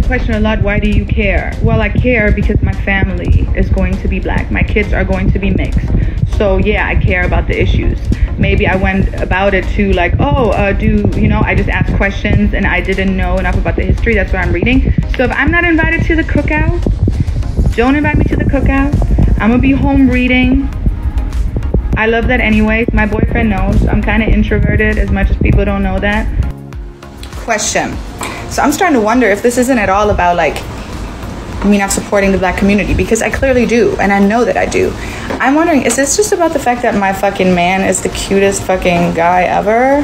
question a lot why do you care? Well, I care because my family is going to be black. My kids are going to be mixed. So, yeah, I care about the issues. Maybe I went about it to like, oh, uh, do, you know, I just asked questions and I didn't know enough about the history. That's what I'm reading. So, if I'm not invited to the cookout, don't invite me to the cookout. I'm to be home reading. I love that anyway. My boyfriend knows I'm kind of introverted as much as people don't know that. Question. So I'm starting to wonder if this isn't at all about like me not supporting the black community because I clearly do and I know that I do. I'm wondering is this just about the fact that my fucking man is the cutest fucking guy ever?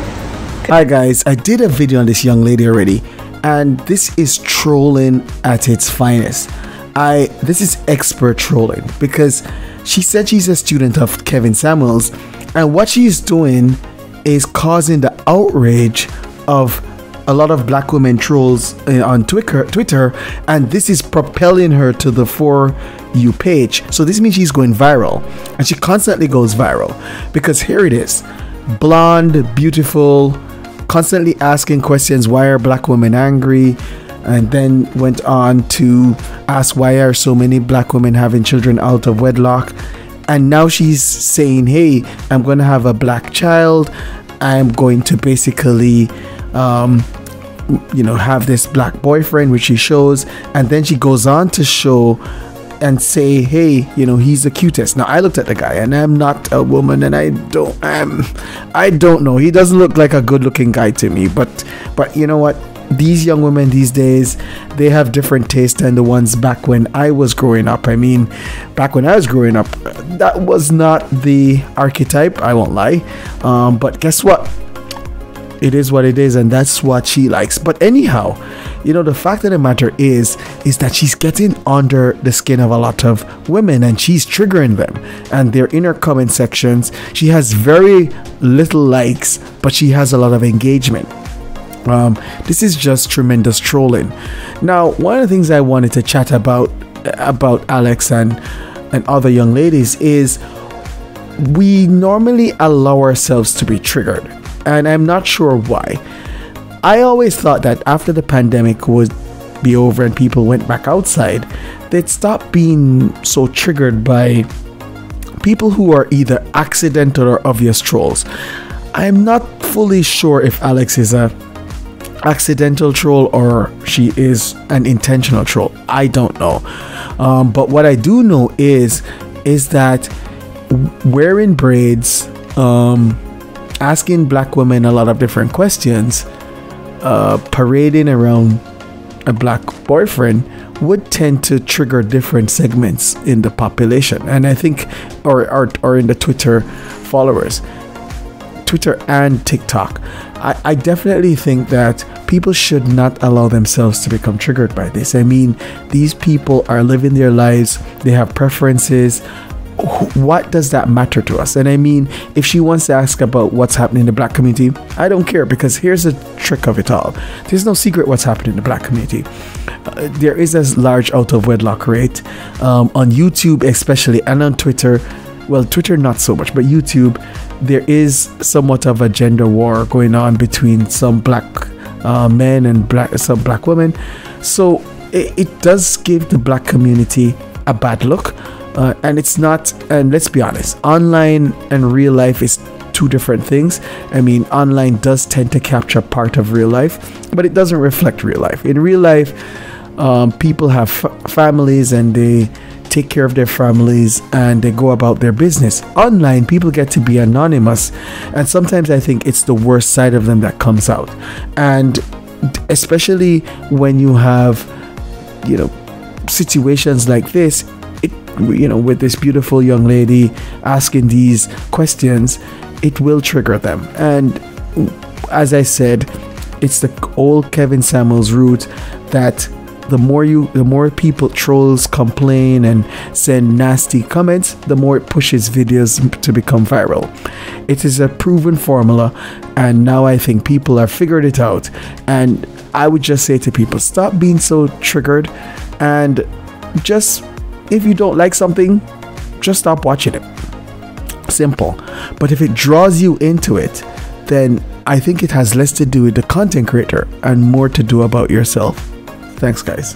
Hi guys, I did a video on this young lady already and this is trolling at its finest. I this is expert trolling because she said she's a student of Kevin Samuels and what she's doing is causing the outrage of a lot of black women trolls uh, on Twitter, Twitter, and this is propelling her to the for you page. So this means she's going viral, and she constantly goes viral because here it is, blonde, beautiful, constantly asking questions. Why are black women angry? And then went on to ask why are so many black women having children out of wedlock. And now she's saying, hey, I'm going to have a black child. I'm going to basically um, you know, have this black boyfriend, which she shows, and then she goes on to show and say, "Hey, you know, he's the cutest." Now, I looked at the guy, and I'm not a woman, and I don't, I'm, I don't know. He doesn't look like a good-looking guy to me, but, but you know what? These young women these days, they have different taste than the ones back when I was growing up. I mean, back when I was growing up, that was not the archetype. I won't lie. Um, but guess what? It is what it is and that's what she likes. But anyhow you know the fact of the matter is is that she's getting under the skin of a lot of women and she's triggering them and they're in her comment sections. She has very little likes but she has a lot of engagement. Um, this is just tremendous trolling. Now one of the things i wanted to chat about about alex and and other young ladies is we normally allow ourselves to be triggered and I'm not sure why. I always thought that after the pandemic would be over and people went back outside, they'd stop being so triggered by people who are either accidental or obvious trolls. I'm not fully sure if Alex is a accidental troll or she is an intentional troll. I don't know. Um, but what I do know is is that wearing braids um, asking black women a lot of different questions, uh, parading around a black boyfriend would tend to trigger different segments in the population. And I think, or, or, or in the Twitter followers, Twitter and TikTok. I, I definitely think that people should not allow themselves to become triggered by this. I mean, these people are living their lives, they have preferences, what does that matter to us? And I mean, if she wants to ask about what's happening in the black community, I don't care because here's the trick of it all there's no secret what's happening in the black community. Uh, there is a large out of wedlock rate um, on YouTube, especially, and on Twitter. Well, Twitter not so much, but YouTube, there is somewhat of a gender war going on between some black uh, men and black some black women. So it, it does give the black community a bad look uh, and it's not and let's be honest online and real life is two different things. I mean online does tend to capture part of real life but it doesn't reflect real life. In real life um, people have families and they take care of their families and they go about their business. Online people get to be anonymous and sometimes i think it's the worst side of them that comes out. And especially when you have you know situations like this you know, with this beautiful young lady asking these questions, it will trigger them. And as I said, it's the old Kevin Samuels route that the more you the more people trolls complain and send nasty comments the more it pushes videos to become viral it is a proven formula and now i think people have figured it out and i would just say to people stop being so triggered and just if you don't like something, just stop watching it. Simple. But if it draws you into it, then I think it has less to do with the content creator and more to do about yourself. Thanks, guys.